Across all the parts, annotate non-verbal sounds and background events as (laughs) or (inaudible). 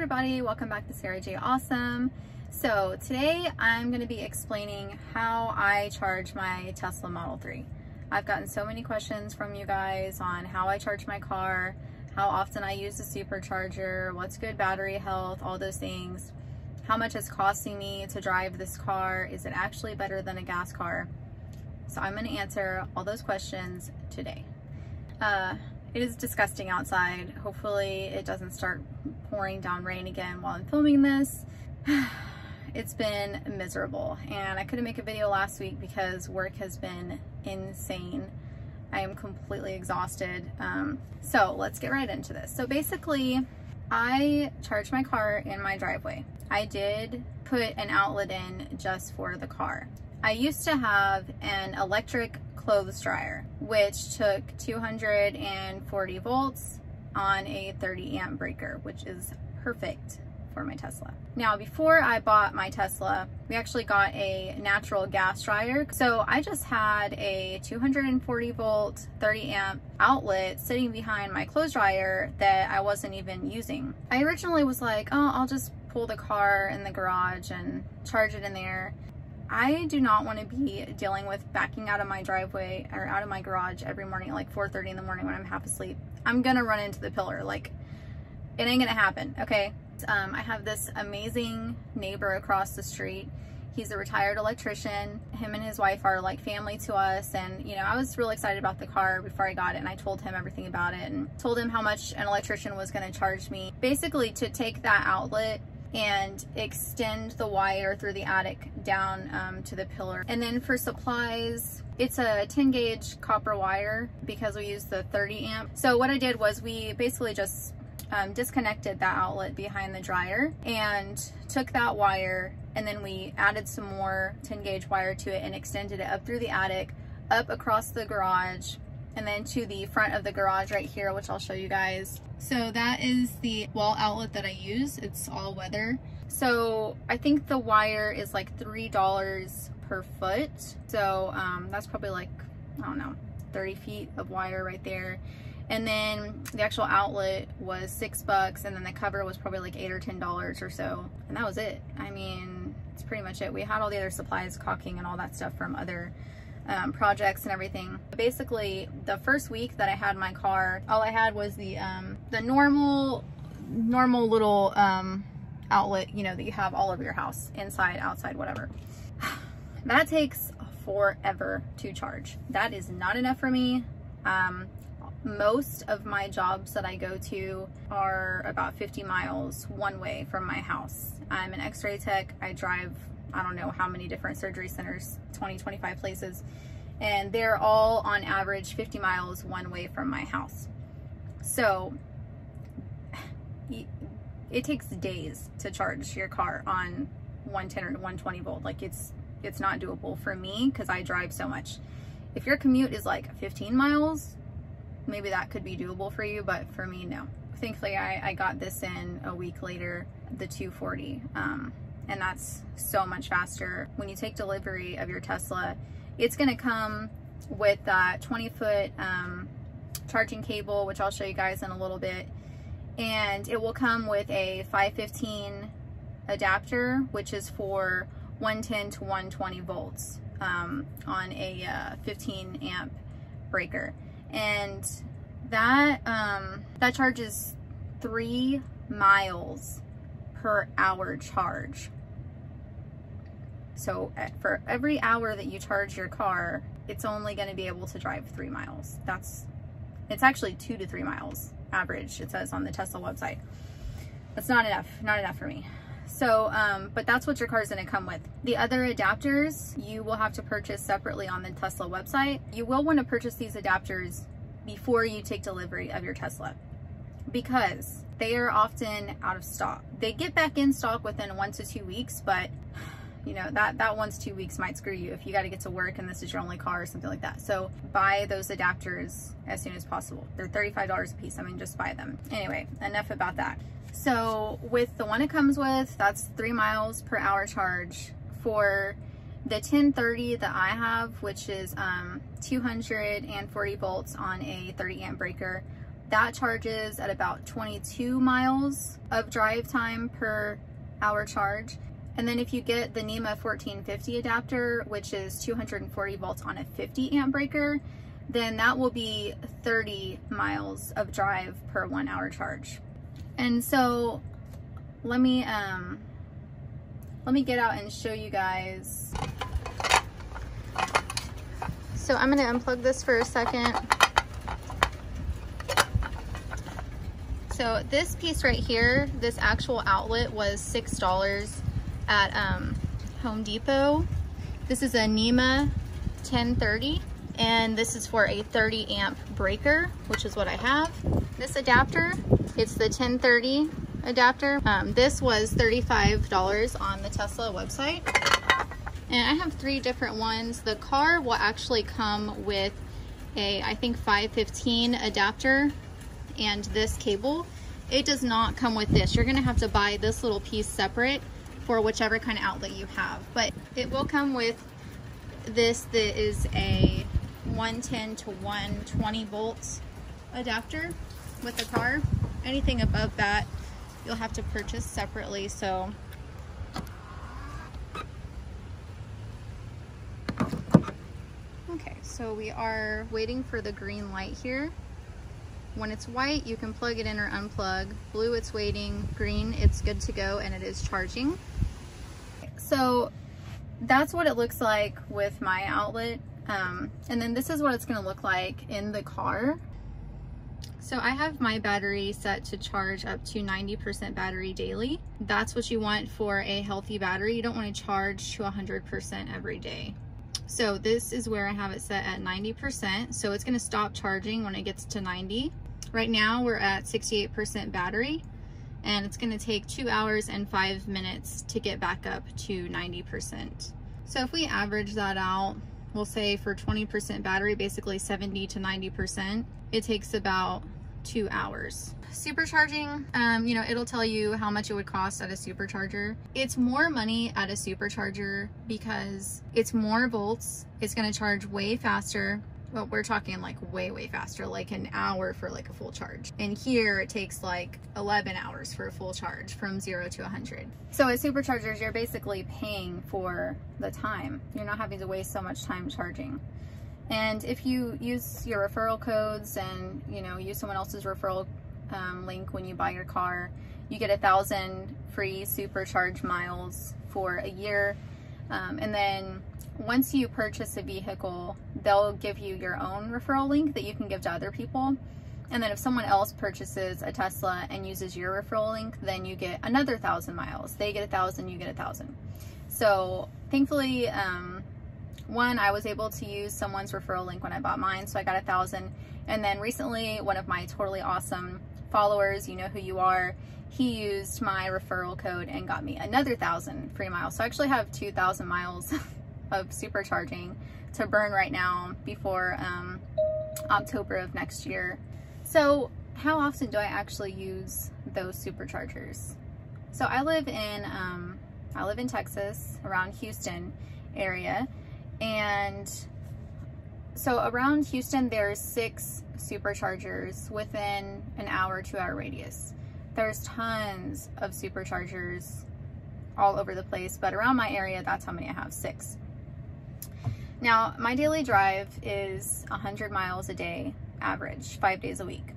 everybody, welcome back to Sara J Awesome. So today I'm going to be explaining how I charge my Tesla Model 3. I've gotten so many questions from you guys on how I charge my car, how often I use the supercharger, what's good battery health, all those things, how much it's costing me to drive this car, is it actually better than a gas car? So I'm going to answer all those questions today. Uh, it is disgusting outside. Hopefully it doesn't start pouring down rain again while I'm filming this. (sighs) it's been miserable and I couldn't make a video last week because work has been insane. I am completely exhausted. Um, so let's get right into this. So basically I charge my car in my driveway. I did put an outlet in just for the car. I used to have an electric clothes dryer, which took 240 volts on a 30 amp breaker, which is perfect for my Tesla. Now, before I bought my Tesla, we actually got a natural gas dryer. So I just had a 240 volt, 30 amp outlet sitting behind my clothes dryer that I wasn't even using. I originally was like, oh, I'll just pull the car in the garage and charge it in there. I do not want to be dealing with backing out of my driveway or out of my garage every morning like 4.30 in the morning when I'm half asleep. I'm gonna run into the pillar. Like, it ain't gonna happen, okay? Um, I have this amazing neighbor across the street. He's a retired electrician. Him and his wife are like family to us. And, you know, I was really excited about the car before I got it. And I told him everything about it and told him how much an electrician was going to charge me. Basically, to take that outlet and extend the wire through the attic down um, to the pillar. And then for supplies, it's a 10 gauge copper wire because we use the 30 amp. So what I did was we basically just um, disconnected that outlet behind the dryer and took that wire and then we added some more 10 gauge wire to it and extended it up through the attic, up across the garage, and then to the front of the garage right here, which I'll show you guys. So that is the wall outlet that I use. It's all weather. So I think the wire is like $3 per foot. So um, that's probably like, I don't know, 30 feet of wire right there. And then the actual outlet was six bucks and then the cover was probably like eight or ten dollars or so. And that was it. I mean, it's pretty much it. We had all the other supplies, caulking and all that stuff from other um, projects and everything. Basically, the first week that I had my car, all I had was the um, the normal normal little um, outlet, you know, that you have all over your house, inside, outside, whatever. (sighs) that takes forever to charge. That is not enough for me. Um, most of my jobs that I go to are about 50 miles one way from my house. I'm an x-ray tech. I drive I don't know how many different surgery centers, 20, 25 places. And they're all on average 50 miles one way from my house. So (sighs) it takes days to charge your car on 110 or 120 volt. Like it's, it's not doable for me because I drive so much. If your commute is like 15 miles, maybe that could be doable for you, but for me, no. Thankfully, I, I got this in a week later, the 240. Um, and that's so much faster. When you take delivery of your Tesla, it's gonna come with that 20 foot um, charging cable, which I'll show you guys in a little bit. And it will come with a 515 adapter, which is for 110 to 120 volts um, on a uh, 15 amp breaker. And that, um, that charges three miles per hour charge. So eh, for every hour that you charge your car, it's only going to be able to drive three miles. That's, it's actually two to three miles average, it says on the Tesla website. That's not enough, not enough for me. So, um, but that's what your car is going to come with. The other adapters you will have to purchase separately on the Tesla website. You will want to purchase these adapters before you take delivery of your Tesla because they are often out of stock. They get back in stock within one to two weeks, but you know, that, that one's two weeks might screw you if you got to get to work and this is your only car or something like that. So buy those adapters as soon as possible. They're $35 a piece. I mean, just buy them. Anyway, enough about that. So with the one it comes with, that's three miles per hour charge for the 1030 that I have, which is um, 240 volts on a 30 amp breaker that charges at about 22 miles of drive time per hour charge. And then if you get the NEMA 1450 adapter, which is 240 volts on a 50 amp breaker, then that will be 30 miles of drive per one hour charge. And so let me, um, let me get out and show you guys. So I'm gonna unplug this for a second. So this piece right here, this actual outlet was $6 at um, Home Depot. This is a NEMA 1030 and this is for a 30 amp breaker, which is what I have. This adapter, it's the 1030 adapter. Um, this was $35 on the Tesla website. And I have three different ones. The car will actually come with a, I think 515 adapter and this cable. It does not come with this. You're gonna have to buy this little piece separate for whichever kind of outlet you have. But it will come with this that is a 110 to 120 volts adapter with the car. Anything above that, you'll have to purchase separately. So Okay, so we are waiting for the green light here. When it's white, you can plug it in or unplug. Blue, it's waiting. Green, it's good to go and it is charging. So that's what it looks like with my outlet. Um, and then this is what it's gonna look like in the car. So I have my battery set to charge up to 90% battery daily. That's what you want for a healthy battery. You don't wanna charge to 100% every day. So this is where I have it set at 90%. So it's gonna stop charging when it gets to 90. Right now we're at 68% battery and it's gonna take two hours and five minutes to get back up to 90%. So if we average that out, we'll say for 20% battery, basically 70 to 90%, it takes about two hours. Supercharging, um, you know, it'll tell you how much it would cost at a supercharger. It's more money at a supercharger because it's more volts. It's gonna charge way faster. Well, we're talking like way, way faster, like an hour for like a full charge. And here it takes like 11 hours for a full charge from zero to 100. So at superchargers, you're basically paying for the time. You're not having to waste so much time charging. And if you use your referral codes and, you know, use someone else's referral um, link when you buy your car, you get a thousand free supercharge miles for a year. Um, and then once you purchase a vehicle, they'll give you your own referral link that you can give to other people. And then if someone else purchases a Tesla and uses your referral link, then you get another thousand miles. They get a thousand, you get a thousand. So thankfully, um, one, I was able to use someone's referral link when I bought mine, so I got a thousand. And then recently, one of my totally awesome followers, you know who you are, he used my referral code and got me another thousand free miles. So I actually have 2,000 miles (laughs) of supercharging to burn right now before um, October of next year. So how often do I actually use those superchargers? So I live in, um, I live in Texas around Houston area and so around Houston there's six superchargers within an hour, two hour radius. There's tons of superchargers all over the place, but around my area, that's how many I have, six. Now, my daily drive is 100 miles a day, average, five days a week.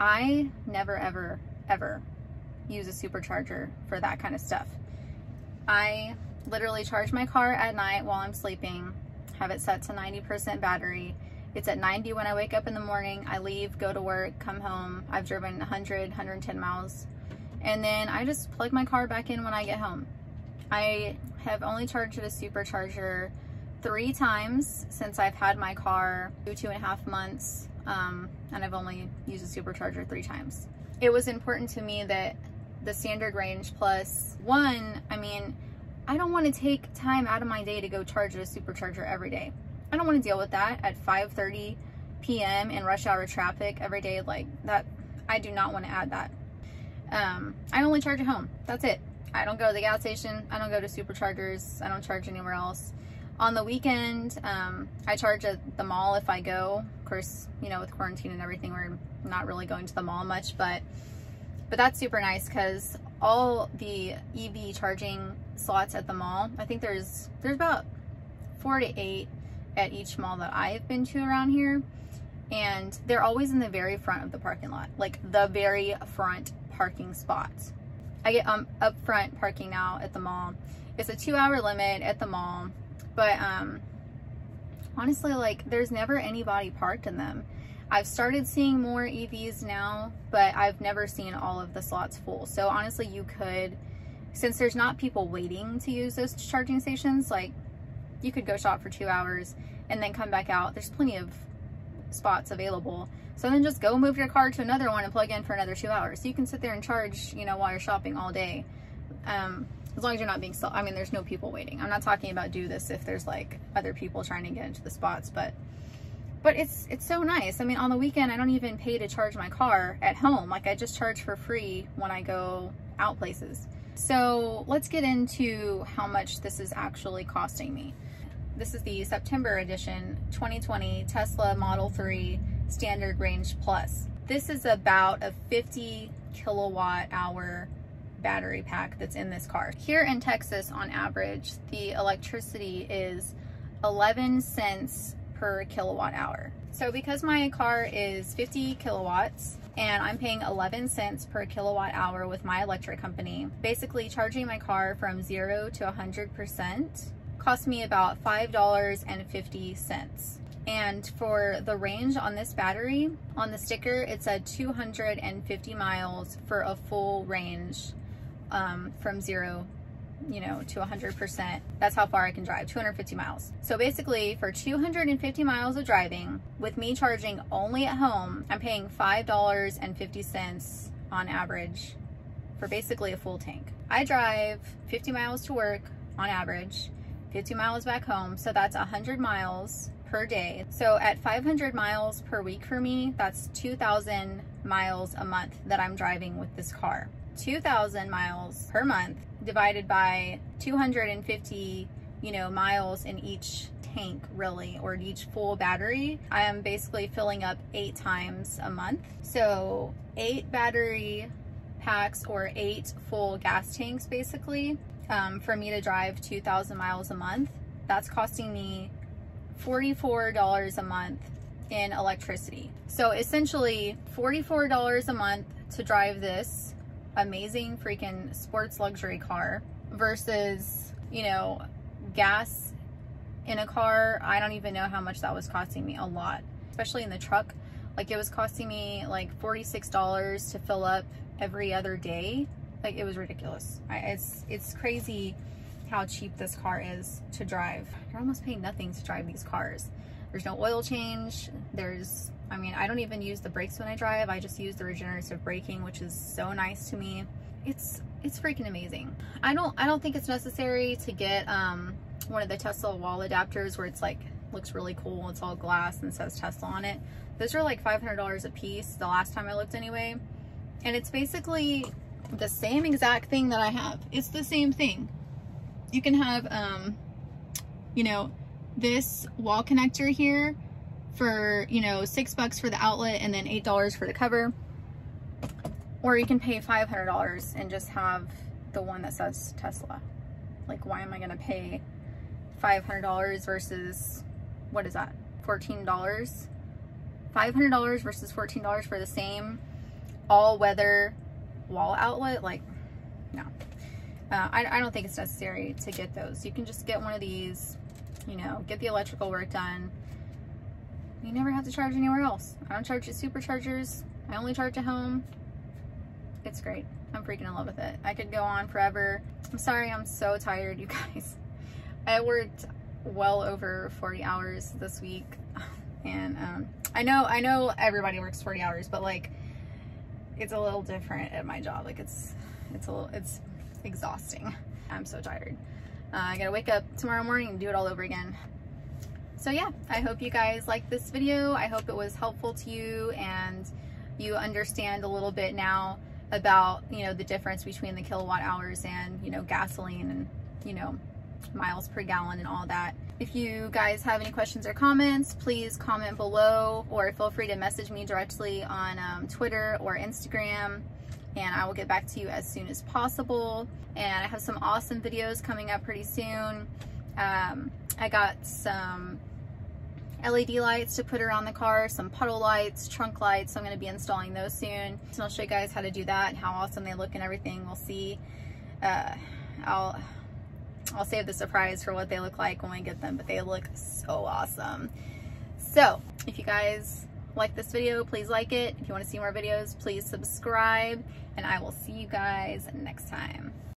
I never, ever, ever use a supercharger for that kind of stuff. I literally charge my car at night while I'm sleeping, have it set to 90% battery. It's at 90 when I wake up in the morning. I leave, go to work, come home. I've driven 100, 110 miles. And then I just plug my car back in when I get home. I have only charged a supercharger three times since I've had my car, two, two and a half months, um, and I've only used a supercharger three times. It was important to me that the standard range plus one, I mean, I don't want to take time out of my day to go charge at a supercharger every day. I don't want to deal with that at 5.30 p.m. in rush hour traffic every day like that. I do not want to add that. Um, I only charge at home. That's it. I don't go to the gas station. I don't go to superchargers. I don't charge anywhere else. On the weekend, um, I charge at the mall if I go. Of course, you know, with quarantine and everything, we're not really going to the mall much, but but that's super nice because all the EV charging slots at the mall, I think there's there's about four to eight at each mall that I've been to around here. And they're always in the very front of the parking lot, like the very front parking spots. I get um, up front parking now at the mall. It's a two hour limit at the mall, but um, honestly, like there's never anybody parked in them. I've started seeing more EVs now, but I've never seen all of the slots full. So honestly, you could, since there's not people waiting to use those charging stations, like you could go shop for two hours and then come back out. There's plenty of spots available. So then just go move your car to another one and plug in for another two hours. So you can sit there and charge, you know, while you're shopping all day. Um, as long as you're not being I mean, there's no people waiting. I'm not talking about do this if there's like other people trying to get into the spots, but but it's it's so nice. I mean, on the weekend, I don't even pay to charge my car at home. Like I just charge for free when I go out places. So let's get into how much this is actually costing me. This is the September edition 2020 Tesla Model 3 Standard Range Plus. This is about a 50 kilowatt hour battery pack that's in this car. Here in Texas, on average, the electricity is 11 cents per kilowatt hour. So because my car is 50 kilowatts and I'm paying 11 cents per kilowatt hour with my electric company, basically charging my car from zero to 100% cost me about $5.50. And for the range on this battery, on the sticker, it said 250 miles for a full range um, from zero you know, to 100%. That's how far I can drive, 250 miles. So basically for 250 miles of driving, with me charging only at home, I'm paying $5.50 on average for basically a full tank. I drive 50 miles to work on average, 50 miles back home. So that's 100 miles per day. So at 500 miles per week for me, that's 2,000 miles a month that I'm driving with this car. 2,000 miles per month divided by 250, you know, miles in each tank really, or each full battery. I am basically filling up eight times a month. So eight battery packs or eight full gas tanks basically um, for me to drive 2,000 miles a month. That's costing me $44 a month in electricity. So essentially $44 a month to drive this amazing freaking sports luxury car versus, you know, gas in a car. I don't even know how much that was costing me a lot, especially in the truck. Like it was costing me like $46 to fill up every other day. Like it was ridiculous. I, it's, it's crazy how cheap this car is to drive. You're almost paying nothing to drive these cars. There's no oil change. There's I mean, I don't even use the brakes when I drive. I just use the regenerative braking, which is so nice to me. It's it's freaking amazing. I don't I don't think it's necessary to get um, one of the Tesla wall adapters where it's like looks really cool. It's all glass and says Tesla on it. Those are like $500 a piece the last time I looked anyway. And it's basically the same exact thing that I have. It's the same thing. You can have, um, you know, this wall connector here for, you know, six bucks for the outlet and then $8 for the cover. Or you can pay $500 and just have the one that says Tesla. Like, why am I gonna pay $500 versus, what is that, $14? $500 versus $14 for the same all-weather wall outlet? Like, no. Uh, I, I don't think it's necessary to get those. You can just get one of these, you know, get the electrical work done, you never have to charge anywhere else. I don't charge at superchargers. I only charge at home. It's great. I'm freaking in love with it. I could go on forever. I'm sorry, I'm so tired, you (laughs) guys. I worked well over 40 hours this week. (sighs) And um, I know, I know everybody works 40 hours, but like, it's a little different at my job. Like it's, it's a little, it's exhausting. I'm so tired. Uh, I gotta wake up tomorrow morning and do it all over again so yeah, I hope you guys liked this video. I hope it was helpful to you and you understand a little bit now about, you know, the difference between the kilowatt hours and, you know, gasoline and, you know, miles per gallon and all that. If you guys have any questions or comments, please comment below or feel free to message me directly on um, Twitter or Instagram and I will get back to you as soon as possible. And I have some awesome videos coming up pretty soon. Um, I got some LED lights to put around the car, some puddle lights, trunk lights. So I'm going to be installing those soon. And I'll show you guys how to do that and how awesome they look and everything. We'll see. Uh, I'll I'll save the surprise for what they look like when we get them, but they look so awesome. So if you guys like this video, please like it. If you want to see more videos, please subscribe, and I will see you guys next time.